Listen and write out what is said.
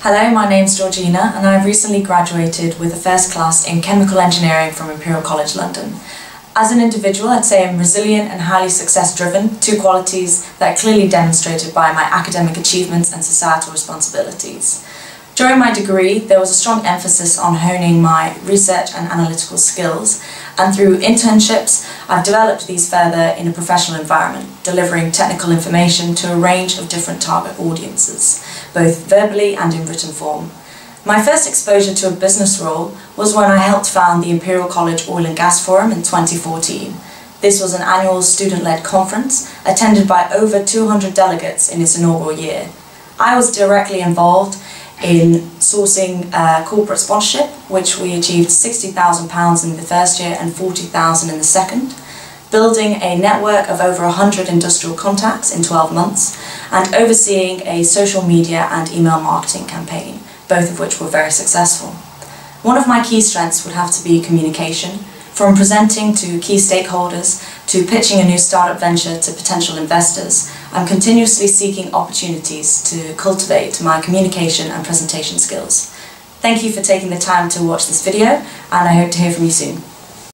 Hello, my name's Georgina and I've recently graduated with a first class in chemical engineering from Imperial College London. As an individual, I'd say I'm resilient and highly success driven, two qualities that are clearly demonstrated by my academic achievements and societal responsibilities. During my degree, there was a strong emphasis on honing my research and analytical skills, and through internships, I've developed these further in a professional environment, delivering technical information to a range of different target audiences, both verbally and in written form. My first exposure to a business role was when I helped found the Imperial College Oil and Gas Forum in 2014. This was an annual student-led conference attended by over 200 delegates in its inaugural year. I was directly involved in sourcing uh, corporate sponsorship, which we achieved £60,000 in the first year and £40,000 in the second, building a network of over 100 industrial contacts in 12 months, and overseeing a social media and email marketing campaign, both of which were very successful. One of my key strengths would have to be communication, from presenting to key stakeholders to pitching a new startup venture to potential investors, I'm continuously seeking opportunities to cultivate my communication and presentation skills. Thank you for taking the time to watch this video and I hope to hear from you soon.